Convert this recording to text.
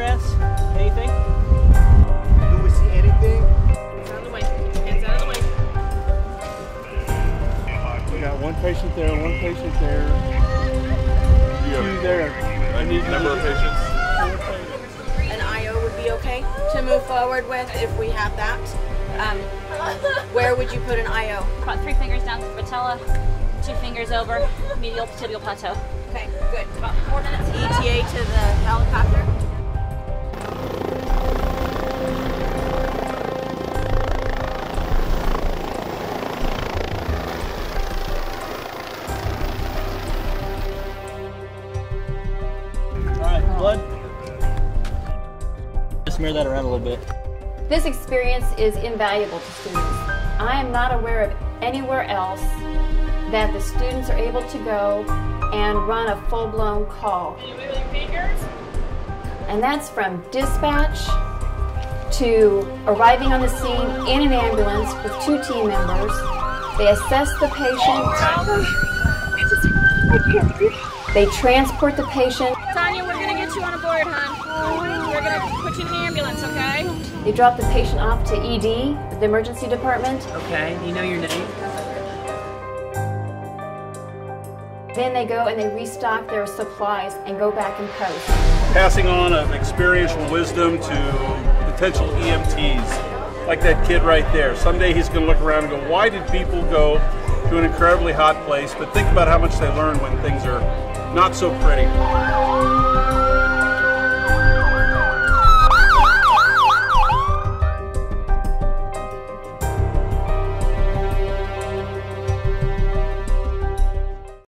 progress. Anything? Do we see anything? Hands out of the way. Hands out of the way. We got one patient there, one patient there. Two there. I need number of patients. An IO would be okay to move forward with if we have that. Um, where would you put an IO? About three fingers down to the patella, two fingers over, medial tibial plateau. Okay, good. About four minutes. ETA to the helicopter. Blood. Just smear that around a little bit. This experience is invaluable to students. I am not aware of anywhere else that the students are able to go and run a full-blown call. And that's from dispatch to arriving on the scene in an ambulance with two team members. They assess the patient. Oh, they transport the patient. Tanya, we're get you on a board, hon. We're gonna put you in the ambulance, okay? They drop the patient off to ED, the emergency department. Okay, you know your name? Then they go and they restock their supplies and go back and post. passing on of experiential wisdom to potential EMTs, like that kid right there. Someday he's going to look around and go, why did people go to an incredibly hot place? But think about how much they learn when things are not so pretty.